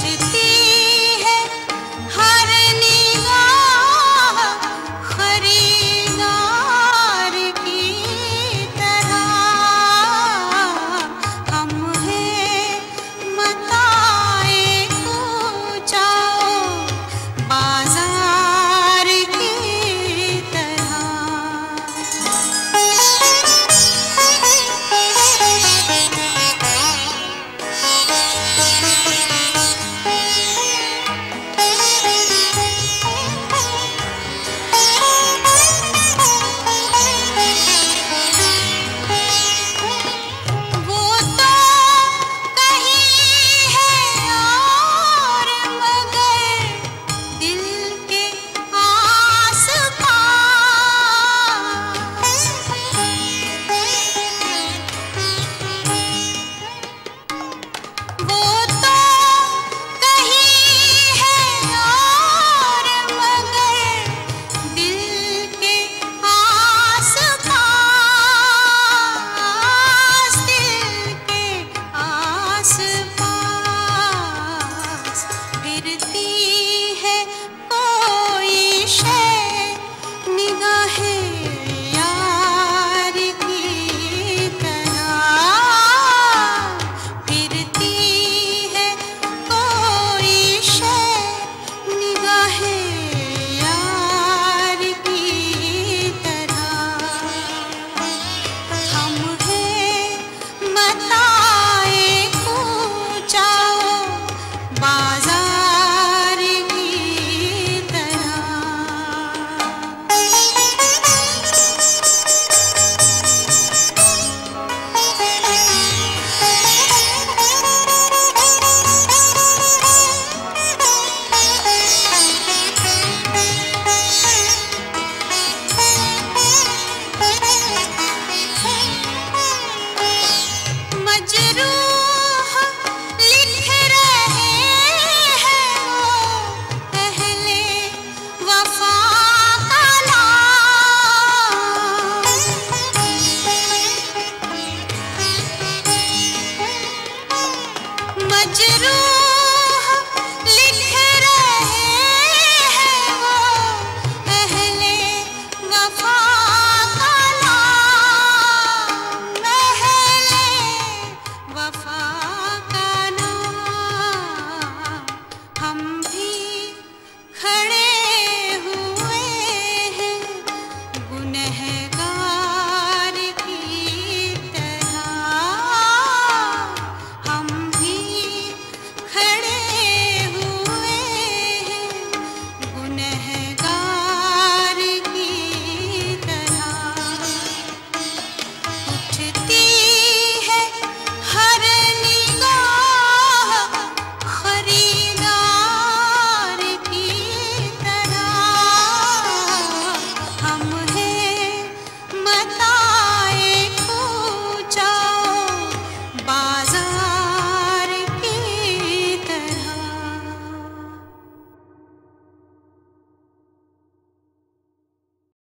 to